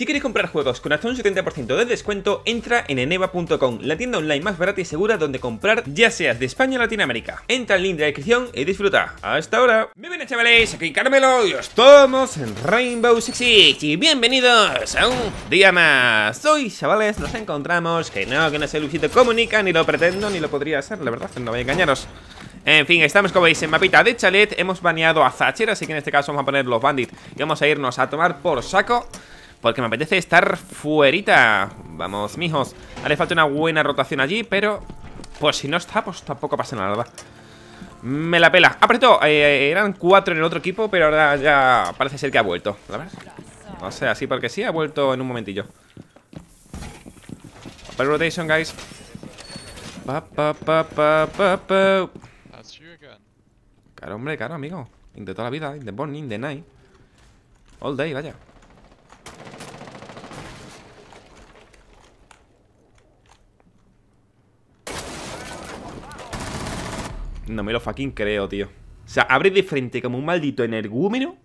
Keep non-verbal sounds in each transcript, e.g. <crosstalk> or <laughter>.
Si quieres comprar juegos con hasta un 70% de descuento, entra en eneva.com, la tienda online más barata y segura donde comprar, ya seas de España o Latinoamérica. Entra en link de la descripción y disfruta. ¡Hasta ahora! Bienvenidos chavales, aquí Carmelo y estamos en Rainbow Six Siege y bienvenidos a un día más. Hoy, chavales, nos encontramos, que no, que no sé Luisito Comunica, ni lo pretendo, ni lo podría ser, la verdad, no voy a engañaros. En fin, estamos como veis en mapita de chalet Hemos baneado a Thatcher, así que en este caso vamos a poner los bandits Y vamos a irnos a tomar por saco porque me apetece estar fuerita. Vamos, mijos. Haré falta una buena rotación allí, pero Pues si no está, pues tampoco pasa nada, la verdad. Me la pela. Apretó, eh, eran cuatro en el otro equipo Pero ahora ya parece ser que ha vuelto. La verdad O sea, sí porque sí, ha vuelto en un momentillo. Upper rotation, guys. Pa, pa, pa, pa, pa, pa. Claro, hombre, claro, amigo. In de toda la vida, in the morning, in the night. All day, vaya No me lo fucking creo, tío. O sea, abre de frente como un maldito energúmeno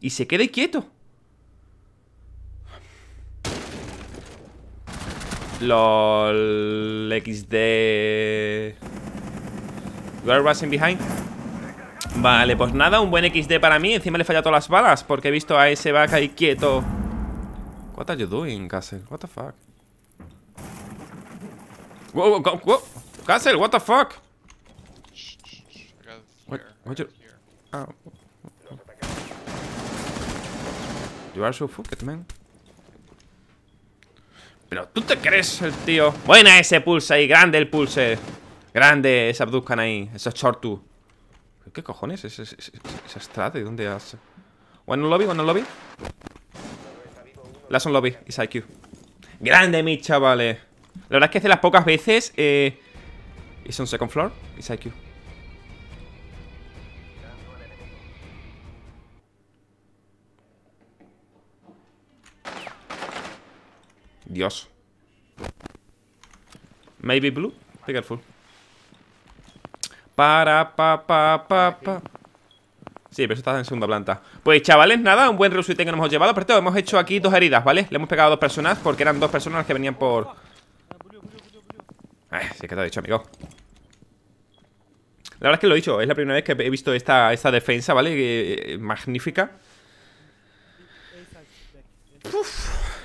Y se quede quieto. LOL XD You are rushing behind. Vale, pues nada, un buen XD para mí. Encima le falla todas las balas Porque he visto a ese vaca ahí quieto. What are you doing, Castle? What the fuck? Whoa, whoa. Castle, what the fuck? What, what you... Oh. You are so fucked, man. Pero tú te crees el tío. Buena ese pulse ahí, grande el pulse. Grande ese abduzcan ahí, ese shortu. ¿Qué cojones? ¿Esa es, es, ¿De dónde has...? One lobby, one lobby. Last on lobby, is IQ. Grande, mi chavales. La verdad es que hace las pocas veces. Eh, ¿Es un second floor? Is IQ. Dios. Maybe blue. Be careful. Para, pa, pa, pa, pa. Sí, pero eso está en segunda planta Pues chavales, nada, un buen resuite que nos hemos llevado Pero hemos hecho aquí dos heridas, ¿vale? Le hemos pegado a dos personas porque eran dos personas que venían por... Ay, sí que te he dicho, amigo La verdad es que lo he dicho Es la primera vez que he visto esta, esta defensa, ¿vale? Eh, magnífica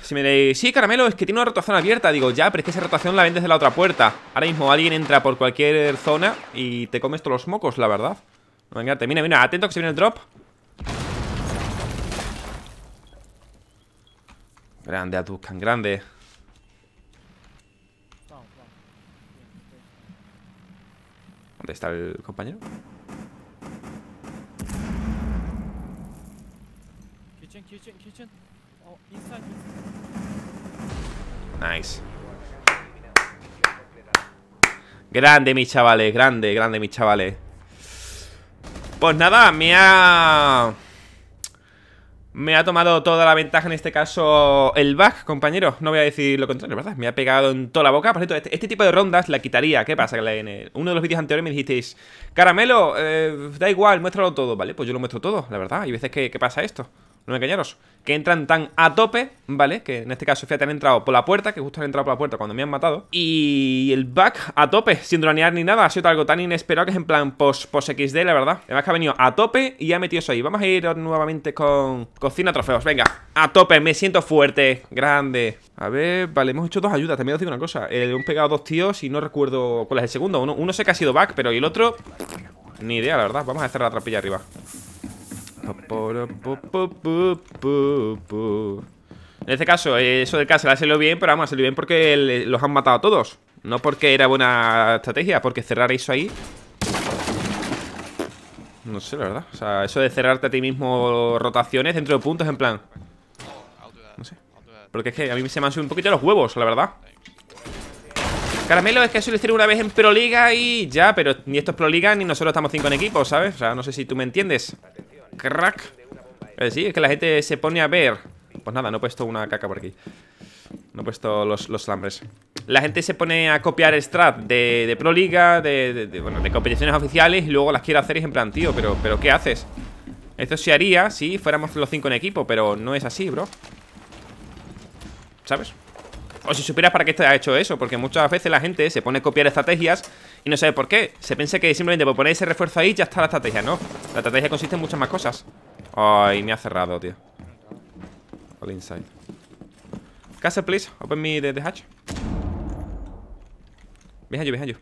si me diréis, sí, caramelo, es que tiene una rotación abierta Digo, ya, pero es que esa rotación la vendes de la otra puerta Ahora mismo alguien entra por cualquier zona Y te comes todos los mocos, la verdad. No engañarte, mira, mira, atento que se viene el drop. Grande, Atuscan, grande. ¿Dónde está el compañero? Kitchen, kitchen, kitchen. Nice. Grande, mis chavales, grande, grande, mis chavales. Pues nada, me ha... Me ha tomado toda la ventaja en este caso el back, compañero. No voy a decir lo contrario, ¿verdad? Me ha pegado en toda la boca. Por cierto, este, este tipo de rondas la quitaría. ¿Qué pasa? Que en uno de los vídeos anteriores me dijisteis Caramelo, eh, da igual, muéstralo todo Vale, pues yo lo muestro todo, la verdad. Hay veces que pasa esto no me engañaros, que entran tan a tope, ¿vale? Que en este caso, fíjate, han entrado por la puerta, que justo han entrado por la puerta cuando me han matado. Y el back a tope, sin dronear ni nada, ha sido algo tan inesperado que es en plan post, post XD, la verdad. Además que ha venido a tope y ha metido eso ahí. Vamos a ir nuevamente con cocina trofeos, venga. A tope, me siento fuerte, grande. A ver, vale, hemos hecho dos ayudas, también os digo una cosa. Eh, hemos pegado dos tíos y no recuerdo cuál es el segundo. Uno, sé que ha sido back, pero el otro... Ni idea, la verdad. Vamos a hacer la trapilla arriba. En este caso, eso del caso ha salido bien, pero vamos, a salir bien porque los han matado a todos. No porque era buena estrategia, porque cerrar eso ahí... No sé, la verdad. O sea, eso de cerrarte a ti mismo rotaciones dentro de puntos, en plan... No sé. Porque es que a mí se me han subido un poquito los huevos, la verdad. Caramelo, es que eso lo hicieron una vez en Proliga y ya, pero ni esto es Proliga ni nosotros estamos cinco en equipo, ¿sabes? O sea, no sé si tú me entiendes. Crack. Eh, sí, es que la gente se pone a ver. Pues nada, no he puesto una caca por aquí. No he puesto los, los. La gente se pone a copiar strat de, de Pro Liga, de, bueno, de competiciones oficiales y luego las quiere hacer y es en plan, tío, pero, pero ¿qué haces? Esto se haría si fuéramos los cinco en equipo, pero no es así, bro. ¿Sabes? O si supieras para qué te ha hecho eso Porque muchas veces la gente se pone a copiar estrategias Y no sabe por qué. Se piensa que simplemente por poner ese refuerzo ahí ya está la estrategia No, la estrategia consiste en muchas más cosas. Ay, me ha cerrado, tío. All inside. Castle, please, open me the, the hatch. Behind you, behind you.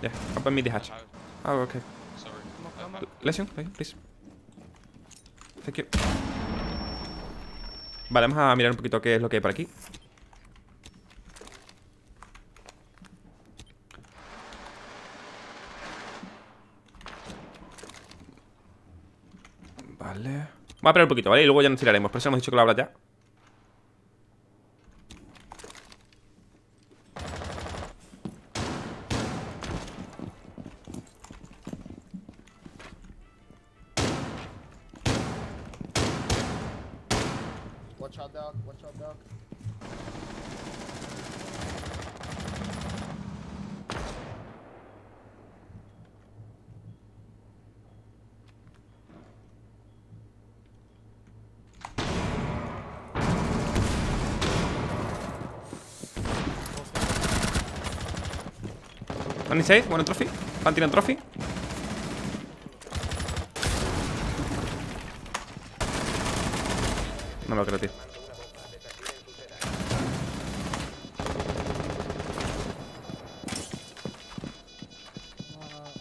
Yeah, open me the hatch. Oh, okay Lesion, please. Thank you. Vale, vamos a mirar un poquito qué es lo que hay por aquí Vale Vamos a esperar un poquito, ¿vale? Y luego ya nos tiraremos Por eso hemos dicho que lo abra ya Watch out, dog. Watch out, dog. One inside, one trophy. Van tirando trophy. No me lo creo, tío.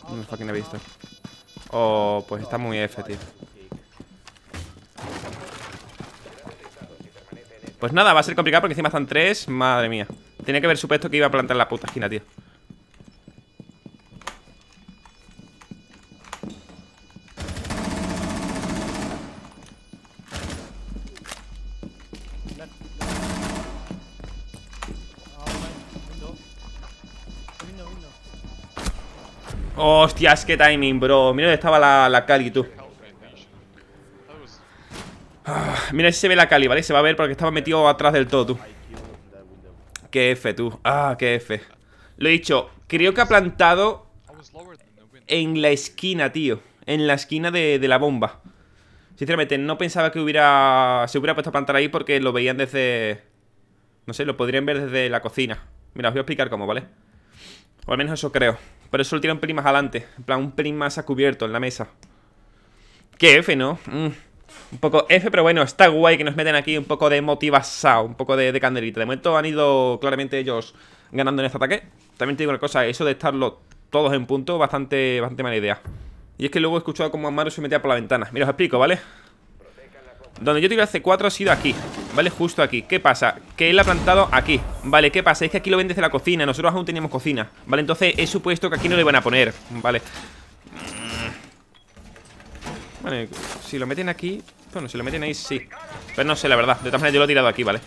No me fucking he visto. Oh, pues está muy F, tío. Pues nada, va a ser complicado porque encima están tres. Madre mía. Tenía que haber supuesto que iba a plantar la puta esquina, tío Hostias, qué timing, bro. Mira dónde estaba la, la Cali, tú. Ah, Mira, si se ve la Cali, ¿vale? Se va a ver porque estaba metido atrás del todo, tú. Qué F, tú. Ah, qué F. Lo he dicho, creo que ha plantado En la esquina, tío. En la esquina de, de la bomba. Sinceramente, no pensaba que hubiera Se hubiera puesto a plantar ahí porque lo veían desde No sé, lo podrían ver desde la cocina. Mira, os voy a explicar cómo, ¿vale? O al menos eso creo Pero eso lo tira un más adelante En plan, un pelín más a cubierto en la mesa Qué F, ¿no? Mm. Un poco F, pero bueno, está guay que nos meten aquí un poco de motivación, un poco de, de candelita. De momento han ido claramente ellos ganando en este ataque. También te digo una cosa, eso de estarlo todos en punto, bastante, bastante mala idea. Y es que luego he escuchado como Amaro se metía por la ventana. Mira, os explico, ¿vale? Donde yo tiré el C4 ha sido aquí, ¿vale? Justo aquí. ¿Qué pasa? Que él ha plantado aquí, ¿vale? ¿Qué pasa? Es que aquí lo ven desde la cocina, nosotros aún teníamos cocina, ¿vale? Entonces he supuesto que aquí no le van a poner, ¿vale? Vale, si lo meten aquí Bueno, si lo meten ahí, sí Pero no sé, la verdad De todas maneras, yo lo he tirado aquí, ¿vale?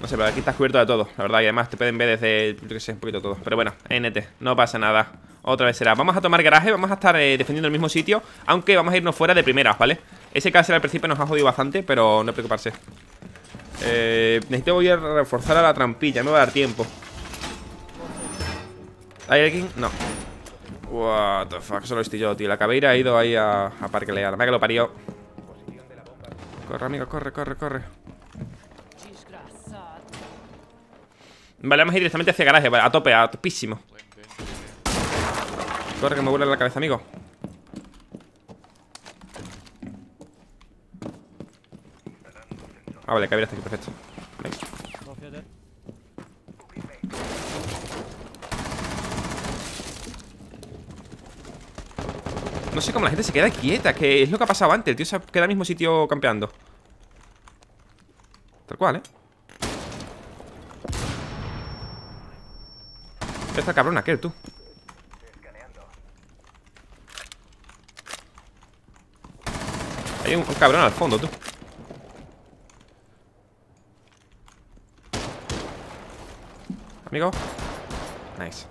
No sé, pero aquí estás cubierto de todo La verdad, y además te pueden ver desde, yo qué sé, un poquito todo Pero bueno, NT, no pasa nada Otra vez será Vamos a tomar garaje, vamos a estar eh, defendiendo el mismo sitio Aunque vamos a irnos fuera de primeras, ¿vale? Ese caso al principio nos ha jodido bastante Pero no preocuparse. Eh, Necesito voy a reforzar a la trampilla Me va a dar tiempo. ¿Hay alguien? No. What the fuck, solo estoy yo, tío. La cabeira ha ido ahí a, a parquelear. Venga que lo parió. Corre, amigo, corre, corre, corre. Vale, vamos a ir directamente hacia garaje Vale, a tope, a topísimo. Corre que me vuela la cabeza, amigo Ah, vale, cabeira está aquí, perfecto. No sé cómo la gente se queda quieta Que es lo que ha pasado antes. El tío se queda al mismo sitio campeando. Tal cual, ¿eh? Esta cabrón aquel, tú Hay un cabrón al fondo, tú Amigo Nice.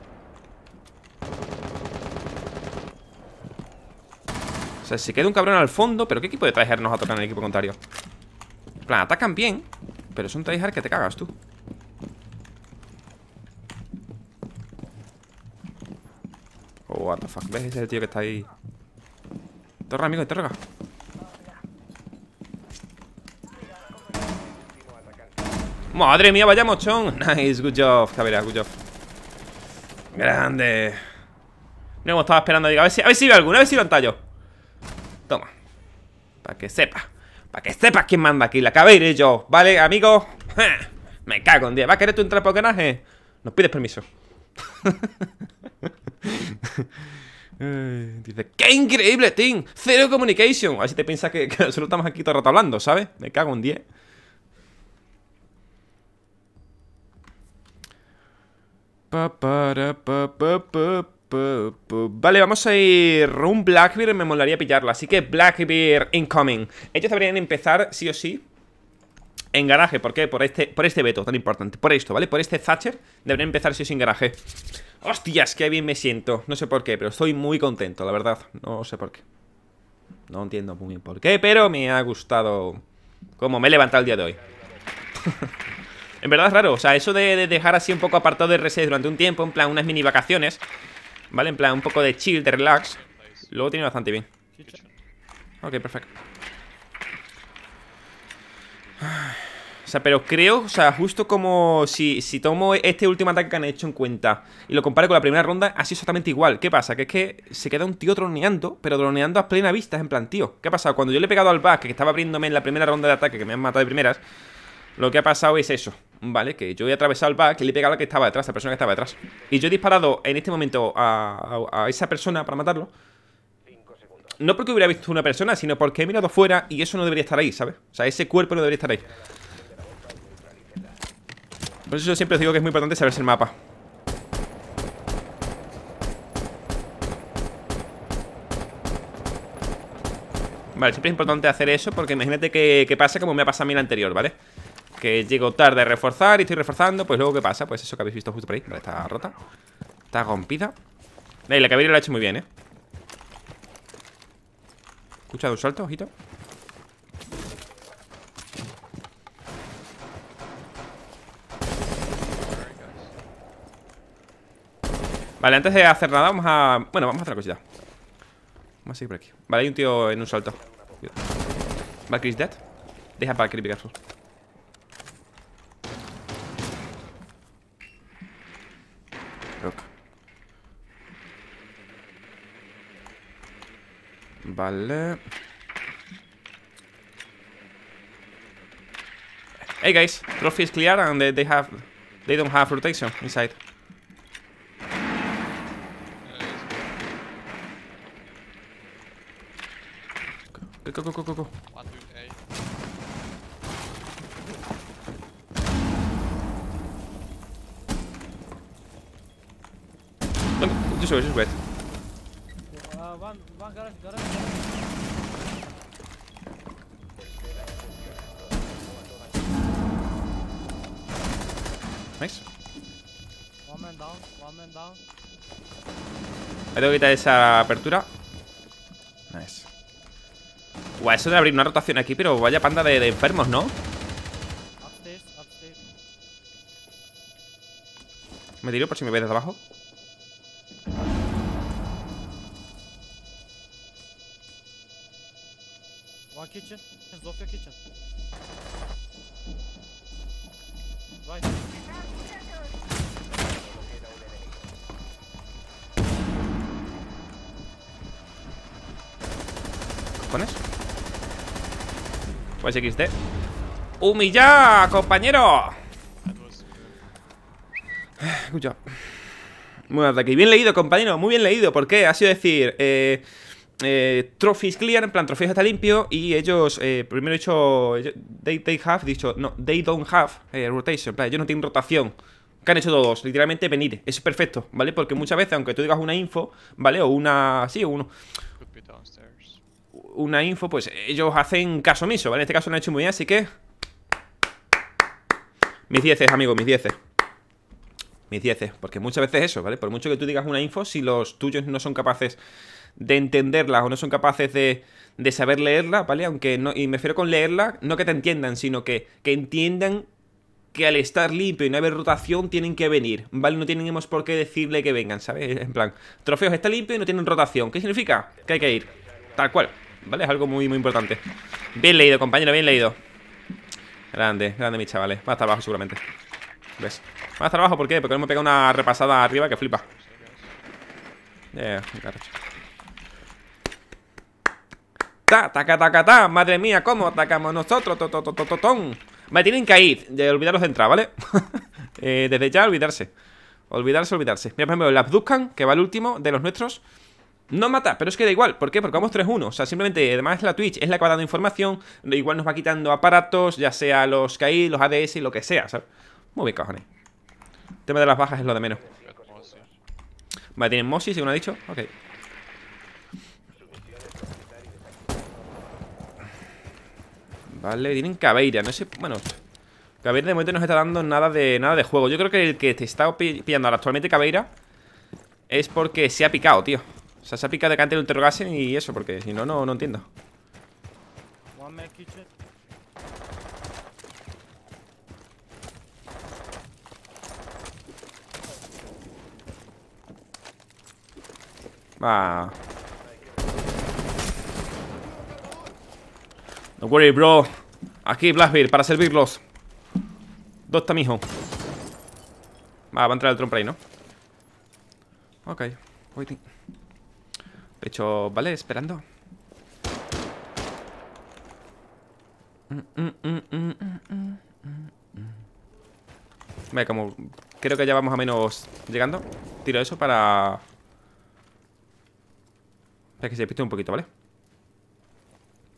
O sea, si queda un cabrón al fondo Pero ¿qué equipo de tryhard nos va a tocar en el equipo contrario? En plan, atacan bien Pero es un tryhard que te cagas tú. Oh, what the fuck. ¿Ves? Ese tío que está ahí. Torra, amigo, interroga Madre mía, vaya mochón <laughs> Nice, good job, Javier, good job Grande No hemos estado esperando, digo, a ver si, a ver si ve alguno, a ver si lo entallo Toma Para que sepa Para que sepas quién manda aquí, la cabe yo ¿Vale, amigo? <laughs> Me cago en día ¿Va a querer tú entrar por ganaje? Nos pides permiso <laughs> Dice, ¡qué increíble, Tim! Cero communication. A ver si te piensas que, solo estamos aquí todo el rato hablando, ¿sabes? Me cago en 10. Vale, vamos a ir. Un Blackbeard, me molaría pillarlo Así que Blackbeard incoming. Ellos deberían empezar, sí o sí En garaje, ¿por qué? Por este, por este veto tan importante. Por esto, ¿vale? Por este Thatcher Deberían empezar sí o sí en garaje. Hostias, qué bien me siento. No sé por qué, pero estoy muy contento, la verdad. No sé por qué. No entiendo muy bien por qué, pero me ha gustado Como me he levantado el día de hoy <laughs> En verdad es raro, o sea, eso de, dejar así un poco apartado de reset durante un tiempo En plan, unas mini vacaciones ¿Vale? En plan, un poco de chill, de relax Luego tiene bastante bien Ok, perfecto o sea, pero creo, o sea, justo como si, tomo este último ataque que han hecho en cuenta y lo comparo con la primera ronda, así exactamente igual. ¿Qué pasa? Que es que se queda un tío droneando, pero droneando a plena vista, en plan, tío. ¿Qué ha pasado? Cuando yo le he pegado al back, que estaba abriéndome en la primera ronda de ataque, que me han matado de primeras, lo que ha pasado es eso, ¿vale? Que yo he atravesado el back y le he pegado al que estaba detrás, a la persona que estaba detrás. Y yo he disparado en este momento a, a esa persona para matarlo. No porque hubiera visto una persona, sino porque he mirado fuera y eso no debería estar ahí, ¿sabes? O sea, ese cuerpo no debería estar ahí. Por eso yo siempre os digo que es muy importante saberse el mapa Vale, siempre es importante hacer eso Porque imagínate que, pasa como me ha pasado a mí el anterior, ¿vale? Que llego tarde a reforzar y estoy reforzando Pues luego ¿qué pasa? Pues eso que habéis visto justo por ahí Vale, está rota. Está rompida. Vale, la caballería lo ha hecho muy bien, ¿eh? Escuchado un salto, ojito. Vale, antes de hacer nada vamos a... Bueno, vamos a hacer una cosita. Vamos a seguir por aquí. Vale, hay un tío en un salto. Valkyrie's dead. Deja Valkyrie, be careful Vale Hey guys, trophy is clear and they, they have they don't have rotation inside. Go, go, go, go, go. One, two, A. Look, just wait, just wait. Uh, one, one garage, garage. One man down, one man down. Me tengo que quitar esa apertura. Nice. Guau, eso de abrir una rotación aquí, pero vaya panda de, enfermos, ¿no? Me tiro por si me ve desde abajo. One kitchen, Zofia kitchen. ¿Cojones? Pues XD ¡Humilla, compañero! Escucha Muy aquí Bien leído, compañero Muy bien leído ¿Por qué? Ha sido decir Eh... Eh, trophies clear, en plan, trofeos está limpio Y ellos, eh, primero he dicho they, they have, dicho, no, they don't have eh, rotation, en plan, ellos no tienen rotación ¿Qué han hecho todos? Literalmente venir, es perfecto, ¿vale? Porque muchas veces, aunque tú digas una info, ¿vale? O una, sí, uno una info, pues ellos hacen caso omiso, ¿vale? En este caso lo han hecho muy bien, así que... Mis dieces, amigo, mis dieces. Mis dieces, porque muchas veces eso, ¿vale? Por mucho que tú digas una info, si los tuyos no son capaces de entenderla o no son capaces de, de saber leerla, ¿vale? Aunque no, y me refiero con leerla, no que te entiendan, sino que, que entiendan que al estar limpio y no haber rotación tienen que venir, ¿vale? No tenemos por qué decirle que vengan, ¿sabes? En plan, trofeos está limpio y no tienen rotación. ¿Qué significa? Que hay que ir. Tal cual. ¿Vale? Es algo muy, muy importante Bien leído, compañero, bien leído Grande, grande mis chavales Va a estar abajo seguramente ¿Ves? Va a estar abajo, ¿por qué? Porque me pega una repasada arriba que flipa Yeah, Ta, taca, taca, ta Madre mía, ¿cómo atacamos nosotros? Tototototón Me tienen que ir De olvidaros de entrar, ¿vale? <laughs> eh, desde ya olvidarse Olvidarse, olvidarse Mira, por ejemplo, el Abduzcan, que va el último de los nuestros no mata, pero es que da igual, ¿por qué? Porque vamos 3-1, o sea, simplemente, además la Twitch es la que va dando información Igual nos va quitando aparatos, ya sea los KI, los ADS y lo que sea, ¿sabes? Muy bien, cojones. El tema de las bajas es lo de menos. Vale, tienen Mosi, según ha dicho, ok. Vale, tienen Cabeira, no sé, bueno Cabeira de momento no está dando nada de, nada de juego. Yo creo que el que te está pillando ahora actualmente Cabeira Es porque se ha picado, tío o sea, se ha picado de cante el interrogasen y eso, porque si no, no, no entiendo. Va. No worry, bro. Aquí, Blackbeard, para servirlos. Dos está, mijo. Va, va a entrar el trompo ahí, ¿no? Ok. Waiting. Pecho, vale, esperando. Vale, como creo que ya vamos a menos llegando Tiro eso para... Para que se despiste un poquito, ¿vale?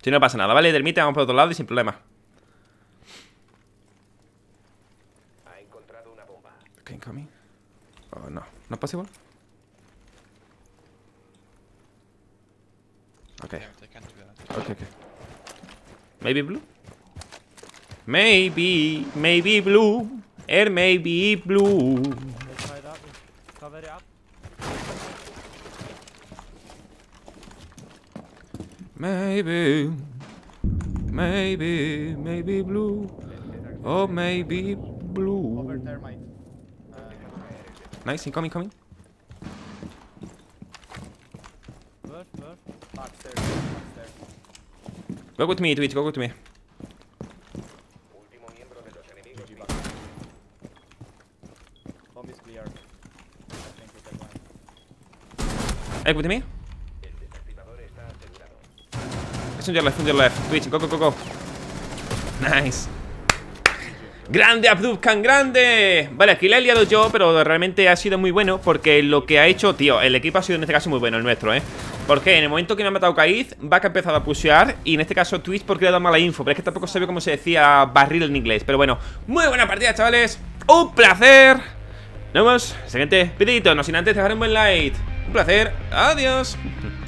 Si no pasa nada, ¿vale? Dermite, vamos por otro lado y sin problema. Ha encontrado una bomba. Oh, no, no es posible Okay. Okay, okay. Maybe blue? Maybe, maybe blue. It may be blue. Cover it up. Maybe, maybe, maybe blue. Oh, maybe blue. Nice, incoming, coming. Go with me, Twitch, go with me. Último miembro de los enemigos. Bomb is clear. With me. El desactivador está asegurado. Es un your left, un your left. Twitch, go, go, go, go. Nice. ¡Grande Abdubkan, grande! Vale, aquí le he liado yo, pero realmente ha sido muy bueno Porque lo que ha hecho, tío, el equipo ha sido en este caso muy bueno, el nuestro, ¿eh? Porque en el momento que me ha matado Kaiz, va ha empezado a pushear Y en este caso Twitch porque le dado mala info Pero es que tampoco sabía cómo se decía barril en inglés. Pero bueno, muy buena partida, chavales. Un placer. Nos vemos, siguiente videito. No sin antes dejar un buen like. Un placer, adiós <laughs>